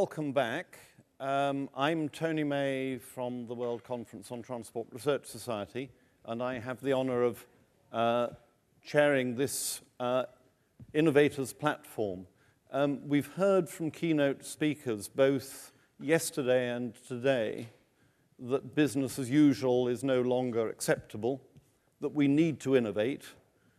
welcome back. Um, I'm Tony May from the World Conference on Transport Research Society, and I have the honor of uh, chairing this uh, Innovators Platform. Um, we've heard from keynote speakers both yesterday and today that business as usual is no longer acceptable, that we need to innovate,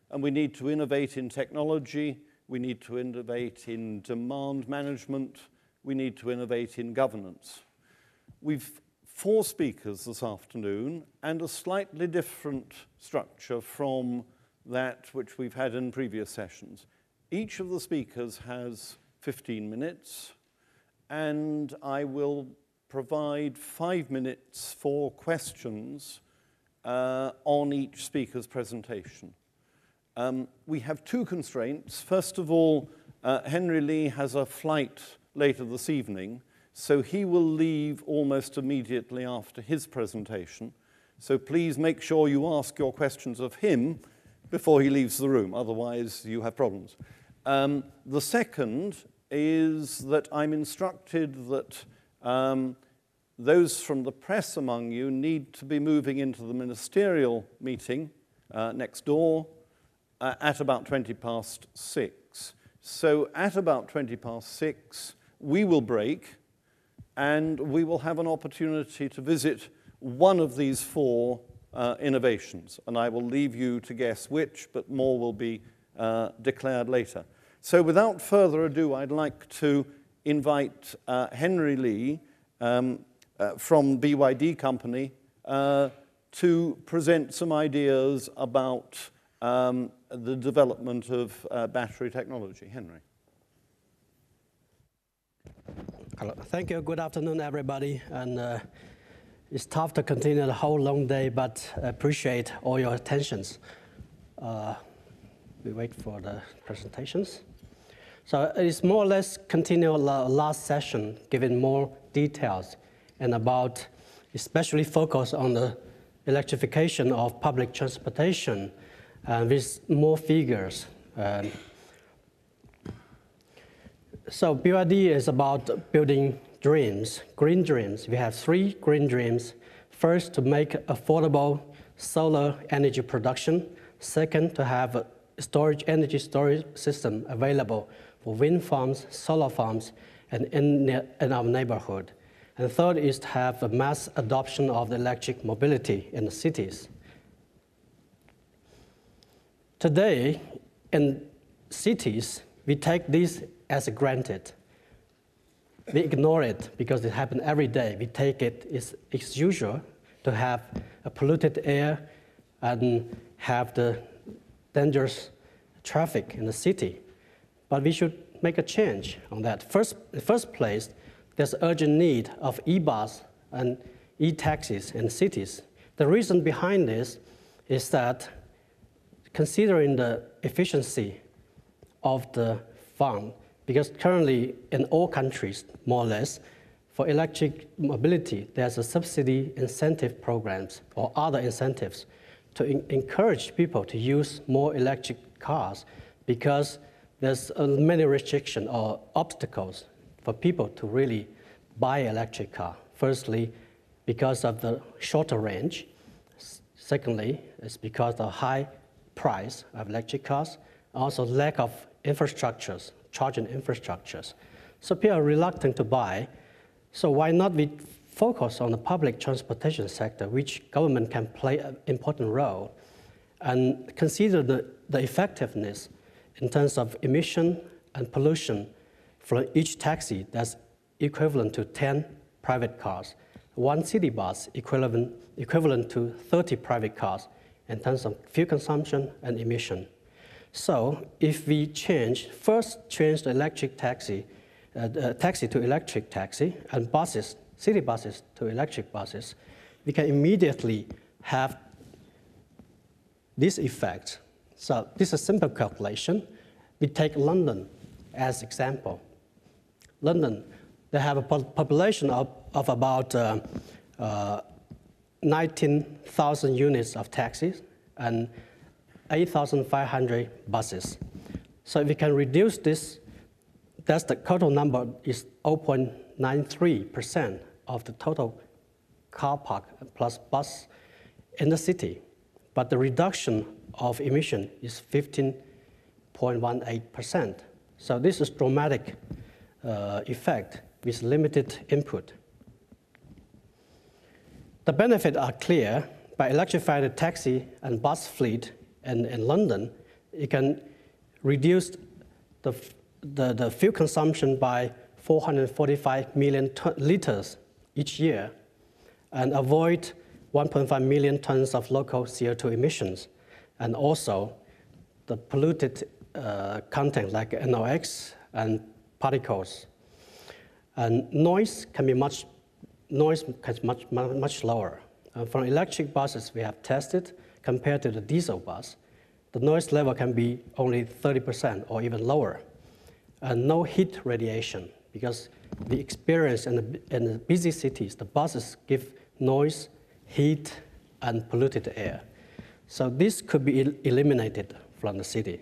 and we need to innovate in technology, we need to innovate in demand management, we need to innovate in governance. We've four speakers this afternoon and a slightly different structure from that which we've had in previous sessions. Each of the speakers has 15 minutes and I will provide five minutes for questions uh, on each speaker's presentation. Um, we have two constraints. First of all, uh, Henry Li has a flight later this evening, so he will leave almost immediately after his presentation. So please make sure you ask your questions of him before he leaves the room, otherwise you have problems. Um, the second is that I'm instructed that um, those from the press among you need to be moving into the ministerial meeting uh, next door uh, at about 20 past six. So at about 20 past six, we will break and we will have an opportunity to visit one of these four uh, innovations. And I will leave you to guess which, but more will be uh, declared later. So without further ado, I'd like to invite uh, Henry Li um, uh, from BYD Company uh, to present some ideas about um, the development of uh, battery technology. Henry. Thank you. Good afternoon, everybody. And uh, it's tough to continue the whole long day, but I appreciate all your attentions. Uh, we wait for the presentations. So it's more or less continue the last session, giving more details and about especially focus on the electrification of public transportation uh, with more figures. Um, so BYD is about building dreams, green dreams. We have three green dreams. First, to make affordable solar energy production. Second, to have a storage energy storage system available for wind farms, solar farms, and in, in our neighborhood. And third is to have a mass adoption of the electric mobility in the cities. Today, in cities, we take these as granted. We ignore it because it happens every day. We take it, it's, it's usual to have a polluted air and have the dangerous traffic in the city. But we should make a change on that. First, first place, there's urgent need of e-bus and e-taxis in cities. The reason behind this is that considering the efficiency of the fund, because currently in all countries, more or less, for electric mobility, there's a subsidy incentive programs or other incentives to encourage people to use more electric cars because there's uh, many restrictions or obstacles for people to really buy electric car. Firstly, because of the shorter range. Secondly, it's because of high price of electric cars, also lack of infrastructures charging infrastructures. So people are reluctant to buy. So why not we focus on the public transportation sector, which government can play an important role, and consider the, the effectiveness in terms of emission and pollution from each taxi that's equivalent to 10 private cars. One city bus equivalent, equivalent to 30 private cars in terms of fuel consumption and emission. So if we change, first change the electric taxi, uh, uh, taxi to electric taxi, and buses, city buses to electric buses, we can immediately have this effect. So this is a simple calculation. We take London as example. London, they have a population of, of about uh, uh, 19,000 units of taxis, and 8,500 buses. So if we can reduce this, that's the total number is 0.93% of the total car park plus bus in the city. But the reduction of emission is 15.18%. So this is dramatic uh, effect with limited input. The benefits are clear. By electrifying the taxi and bus fleet in, in London, it can reduce the, the, the fuel consumption by 445 million liters each year and avoid 1.5 million tons of local CO2 emissions, and also the polluted uh, content like NOx and particles. And noise can be much noise is much, much lower. Uh, from electric buses we have tested, compared to the diesel bus, the noise level can be only 30% or even lower. And no heat radiation, because the experience in the, in the busy cities, the buses give noise, heat, and polluted air. So this could be el eliminated from the city.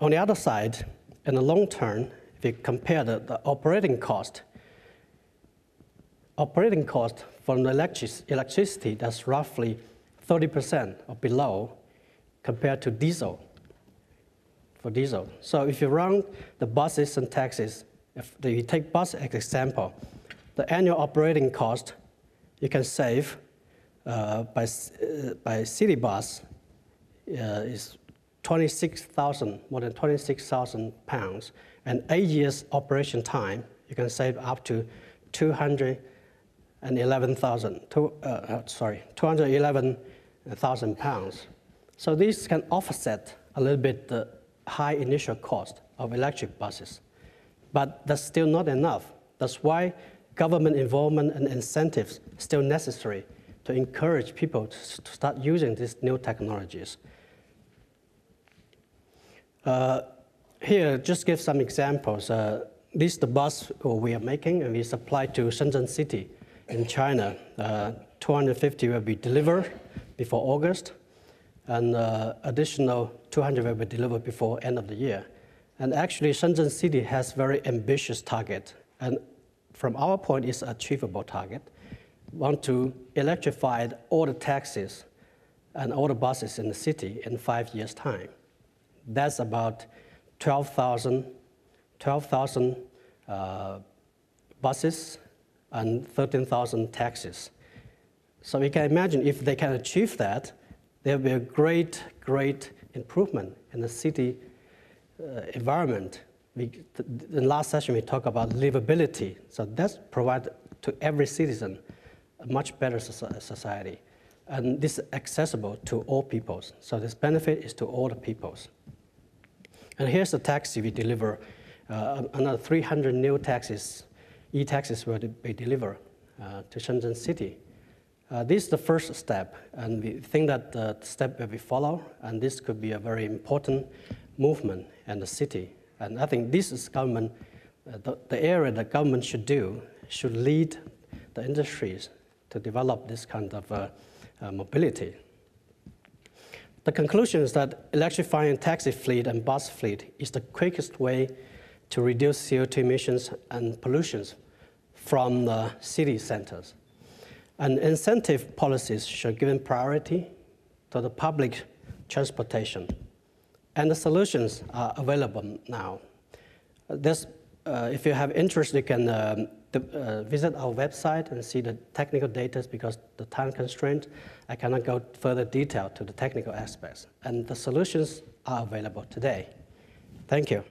On the other side, in the long term, if you compare the, the operating cost operating cost from the electric electricity that's roughly 30% or below compared to diesel for diesel. So if you run the buses and taxis, if you take bus as example, the annual operating cost you can save uh, by, uh, by city bus uh, is 26,000, more than 26,000 pounds, and eight years operation time, you can save up to 200 and 11,000, two, uh, uh sorry, 211,000 pounds. So this can offset a little bit the high initial cost of electric buses. But that's still not enough. That's why government involvement and incentives still necessary to encourage people to start using these new technologies. Uh, here, just give some examples. Uh, this is the bus we are making, and we supply to Shenzhen City in China. Uh, 250 will be delivered before August, and uh, additional 200 will be delivered before end of the year. And actually, Shenzhen City has very ambitious target, and from our point, it's achievable target. Want to electrify all the taxis and all the buses in the city in five years' time. That's about 12,000 12, uh, buses and 13,000 taxis. So we can imagine if they can achieve that, there will be a great, great improvement in the city uh, environment. We, in the last session, we talked about livability. So that's provide to every citizen a much better society. And this is accessible to all peoples. So this benefit is to all the peoples. And here's the taxi we deliver. Uh, another 300 new taxis e-taxis will be delivered uh, to Shenzhen City. Uh, this is the first step, and we think that the step that we follow, and this could be a very important movement in the city. And I think this is government, uh, the, the area that government should do, should lead the industries to develop this kind of uh, uh, mobility. The conclusion is that electrifying taxi fleet and bus fleet is the quickest way to reduce CO2 emissions and pollutions from the city centers. And incentive policies should give priority to the public transportation. And the solutions are available now. This, uh, if you have interest, you can um, uh, visit our website and see the technical data because the time constraint, I cannot go further detail to the technical aspects. And the solutions are available today. Thank you.